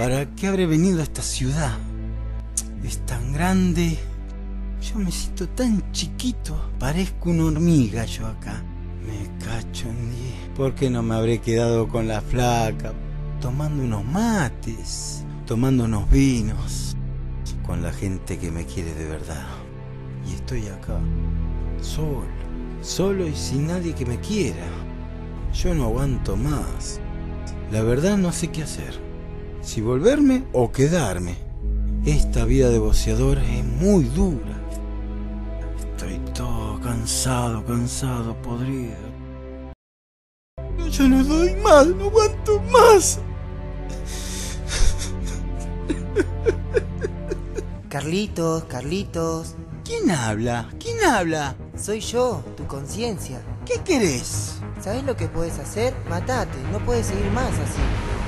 ¿Para qué habré venido a esta ciudad? Es tan grande. Yo me siento tan chiquito. Parezco una hormiga yo acá. Me cacho en diez. ¿Por qué no me habré quedado con la flaca? Tomando unos mates. Tomando unos vinos. Con la gente que me quiere de verdad. Y estoy acá. Solo. Solo y sin nadie que me quiera. Yo no aguanto más. La verdad no sé qué hacer. Si volverme o quedarme. Esta vida de boceador es muy dura. Estoy todo cansado, cansado, podrido. Yo no doy más, no aguanto más. Carlitos, Carlitos, ¿Quién habla? ¿Quién habla? soy yo, tu conciencia. ¿Qué querés? ¿Sabes lo que puedes hacer? Matate, no puedes seguir más así.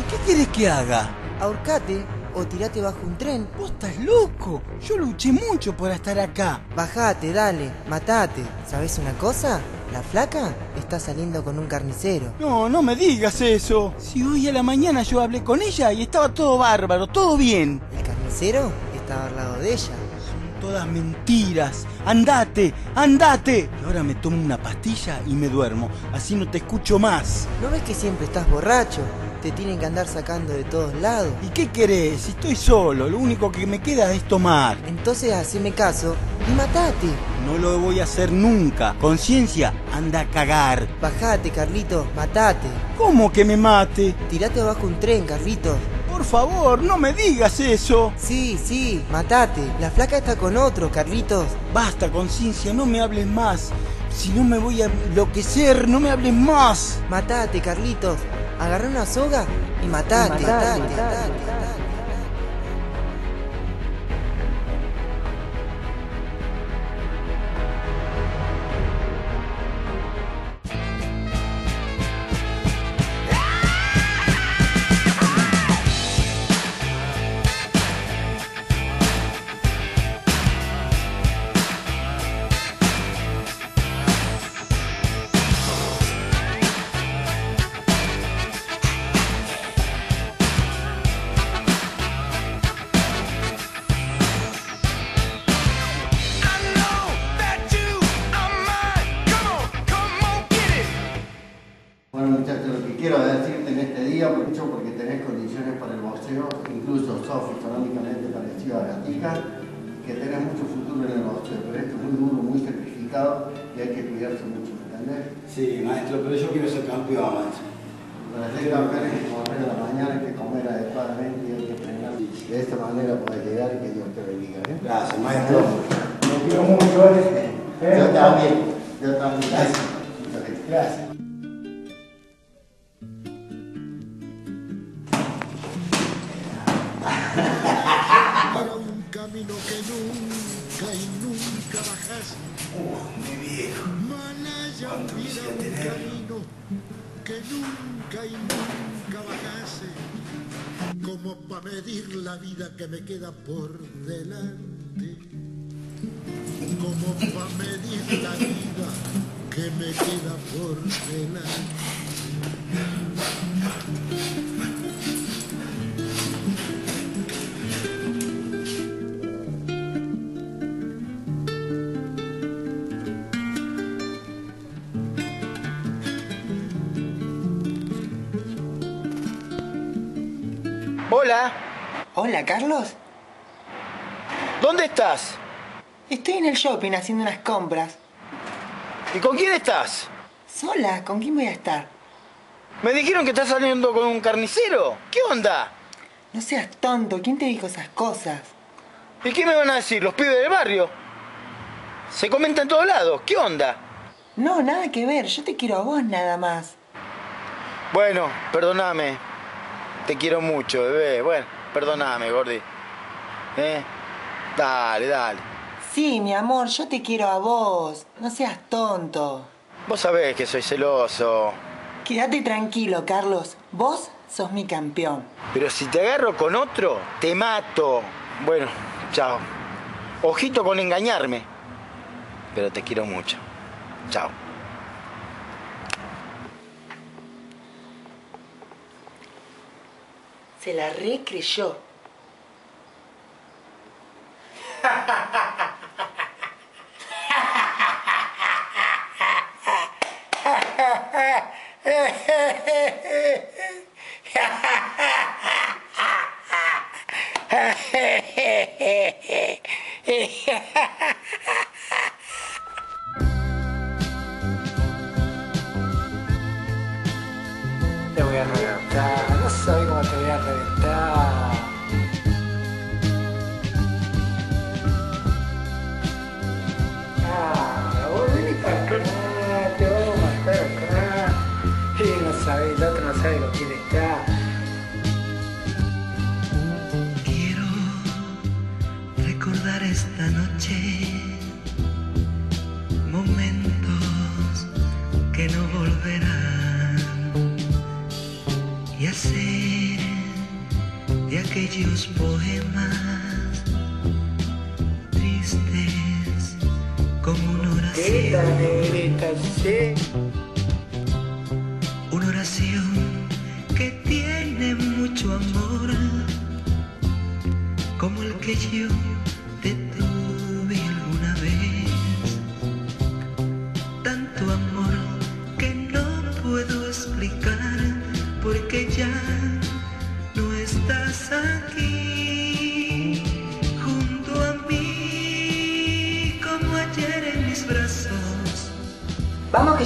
¿Y qué querés que haga? Ahorcate o tirate bajo un tren. Vos estás loco. Yo luché mucho por estar acá. Bajate, dale, matate. ¿Sabes una cosa? La flaca está saliendo con un carnicero. No, no me digas eso. Si hoy a la mañana yo hablé con ella y estaba todo bárbaro, todo bien. El carnicero estaba al lado de ella. Son todas mentiras. Andate, andate. Y ahora me tomo una pastilla y me duermo. Así no te escucho más. ¿No ves que siempre estás borracho? Te tienen que andar sacando de todos lados. ¿Y qué querés? Si estoy solo, lo único que me queda es tomar. Entonces haceme caso y matate. No lo voy a hacer nunca. Conciencia, anda a cagar. Bajate, Carlitos, matate. ¿Cómo que me mate? Tirate bajo un tren, Carlitos. Por favor, no me digas eso. Sí, sí, matate. La flaca está con otro, Carlitos. Basta, conciencia, no me hables más. Si no me voy a enloquecer, no me hables más. Matate, Carlitos. Agarrá una soga y matate. matate, matate. I condiciones para el boxeo, incluso sos fisiológicamente parecido a Gatica, que tenés mucho futuro en el boxeo, pero esto es muy duro, muy sacrificado y hay que cuidarse mucho, ¿entendés? Sí, maestro, pero yo quiero ser campeón, maestro. Para ser campeón hay que comer a la mañana, hay que comer adecuadamente y hay que entrenar. De esta manera podés llegar y que Dios te bendiga. ¿eh? Gracias, maestro. Lo quiero mucho, ¿eh? Yo también, yo también. Gracias. Gracias. Nunca y nunca bajase. Como para medir la vida que me queda por delante. Como para medir la vida que me queda por delante. Hola, Carlos. ¿dónde estás? Estoy en el shopping haciendo unas compras. ¿Y con quién estás? Sola, ¿con quién voy a estar? Me dijeron que estás saliendo con un carnicero. ¿Qué onda? No seas tonto, ¿quién te dijo esas cosas? ¿Y qué me van a decir los pibes del barrio? Se comenta en todos lados. ¿Qué onda? No, nada que ver, yo te quiero a vos nada más. Bueno, perdóname. Te quiero mucho, bebé. Bueno, perdóname, Gordi. ¿Eh? Dale, dale. Sí, mi amor, yo te quiero a vos. No seas tonto. Vos sabés que soy celoso. Quédate tranquilo, Carlos. Vos sos mi campeón. Pero si te agarro con otro, te mato. Bueno, chao. Ojito con engañarme. Pero te quiero mucho. Chao. Se la recreyó. recordar esta noche momentos que no volverán y hacer de aquellos poemas tristes como una oración. Una oración que tiene mucho amor, como el que yo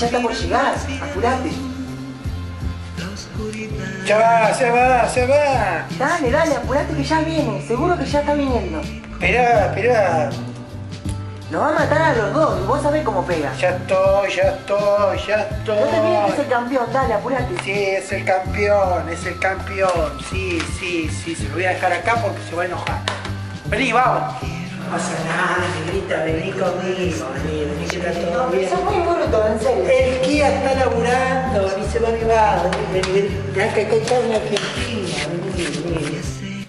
ya está por llegar. Apurate. La oscuridad. Ya va, se va, se va. Dale, dale, apurate que ya viene. Seguro que ya está viniendo. Esperá, esperá. Nos va a matar a los dos y vos sabés cómo pega. Ya estoy, ya estoy, ya estoy. No te olvides que es el campeón, dale, apurate. Sí, es el campeón, es el campeón. Sí, sí, sí, se lo voy a dejar acá porque se va a enojar. Vení, vamos. No pasa nada, negrita, vení conmigo, vení, vení que está todo bien. El Kia está laburando, vení, se va a avivar, vení, vení, vení. Tenés que Argentina.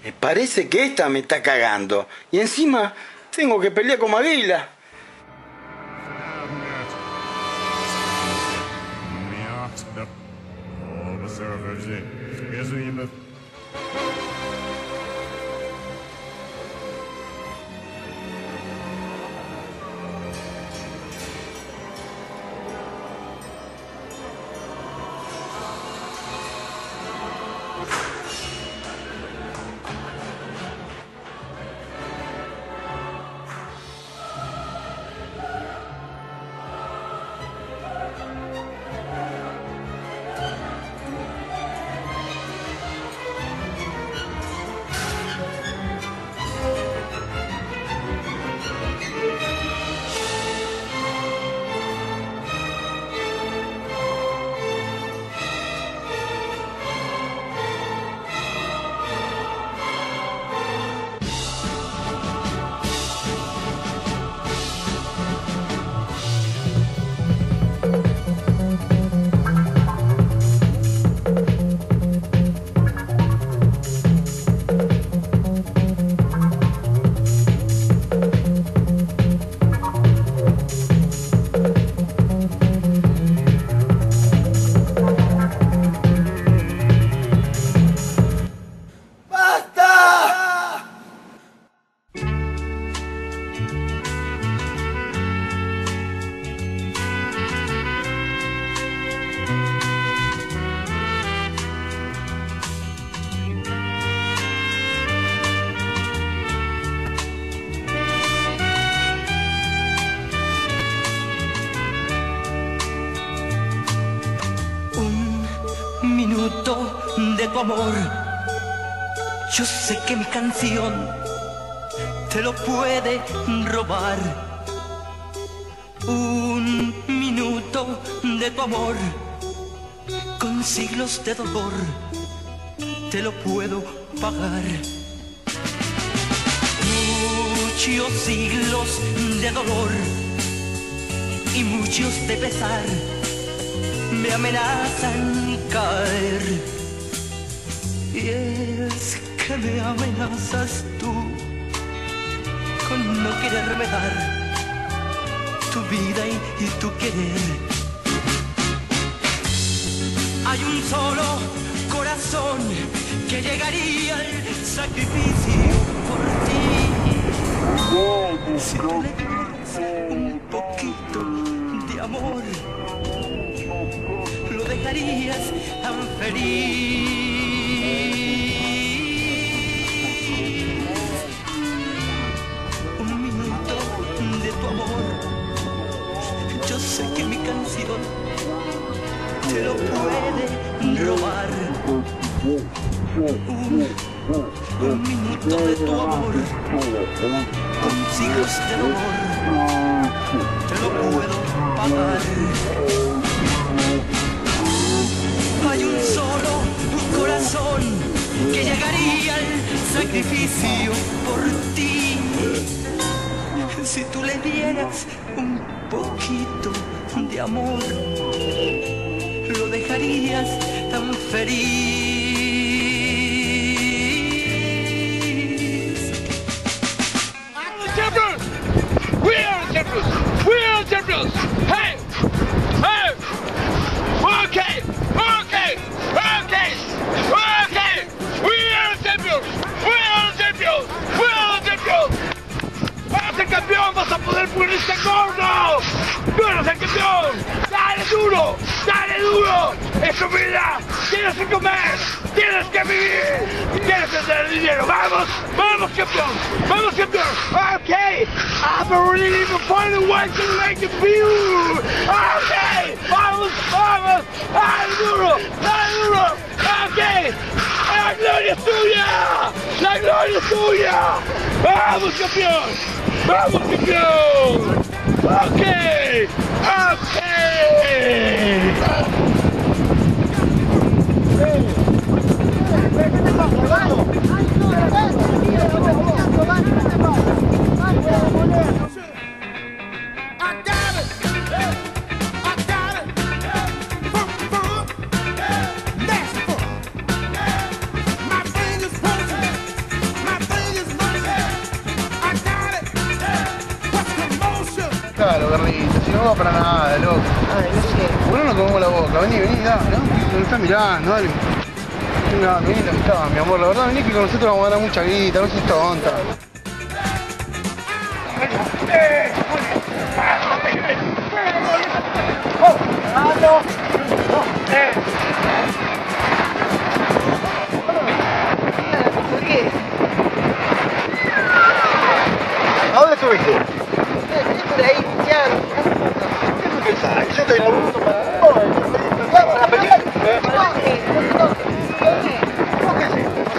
Me parece que esta me está cagando. Y encima tengo que pelear con Maguila. Minuto de tu amor. Yo sé que mi canción te lo puede robar. Un minuto de tu amor con siglos de dolor te lo puedo pagar. Muchos siglos de dolor y muchos de pesar me amenazan caer. Y es que me amenazas tú con no quererme dar tu vida y, tu querer. Hay un solo corazón que llegaría al sacrificio por ti. Si tú le un poquito de amor, lo dejarías tan feliz. Un minuto de tu amor, yo sé que mi canción te lo puede robar. Un, minuto de tu amor, con siglos de dolor, te lo puedo pagar. Que llegaría al sacrificio por ti. Si tú le dieras un poquito de amor, lo dejarías tan feliz. ¡Es humildad! ¡Tienes que comer! ¡Tienes que vivir! ¡Tienes que tener dinero! ¡Vamos! ¡Vamos campeón! ¡Vamos campeón! ¡Ok! I'm really even find a way to make the view! ¡Ok! ¡Vamos! ¡Vamos! ¡Dale duro! ¡Dale duro! ¡Ok! ¡La gloria es tuya! ¡La gloria es tuya! ¡Vamos campeón! ¡Vamos campeón! ¡Ok! ¡Ok! La mitad, mi amor, la verdad, vení que con nosotros vamos a ganar mucha guita, no seas tonta. ¿A dónde estuviste? Estoy por ahí, ya. ¿Qué pensás? Que yo estoy laburando para... Vamos a pelear.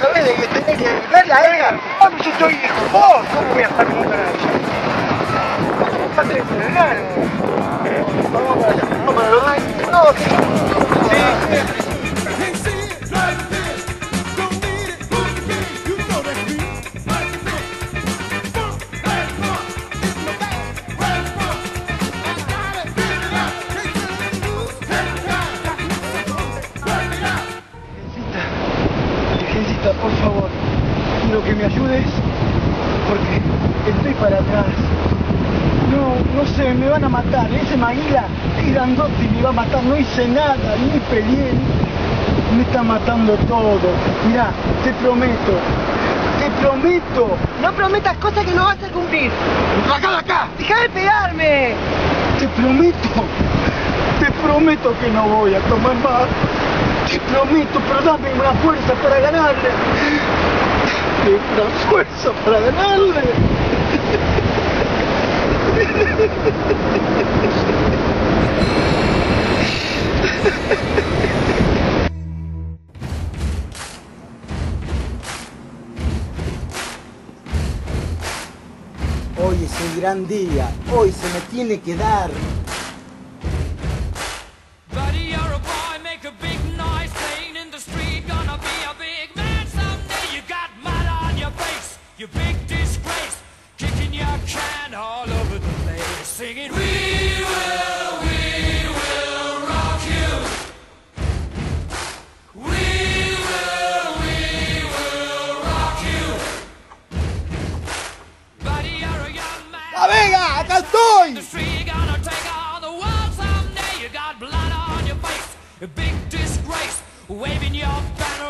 ¿Sabés de que tenés que darle a ella? Vamos, yo estoy hijo, vos, ¿cómo voy a estar con Dejate de frenar. Vamos para allá, vamos para likes. No, sí. Me van a matar. Ese Maguila es grandote y me va a matar. No hice nada, ni peleé. Me está matando todo. Mirá, te prometo, te prometo. No prometas cosas que no vas a cumplir. ¡Acá de acá! ¡Deja de pegarme! Te prometo, te prometo que no voy a tomar más. Te prometo, pero dame una fuerza para ganarle. Dame una fuerza para ganarle. Hoy es el gran día, hoy se me tiene que dar. Big disgrace. waving your banner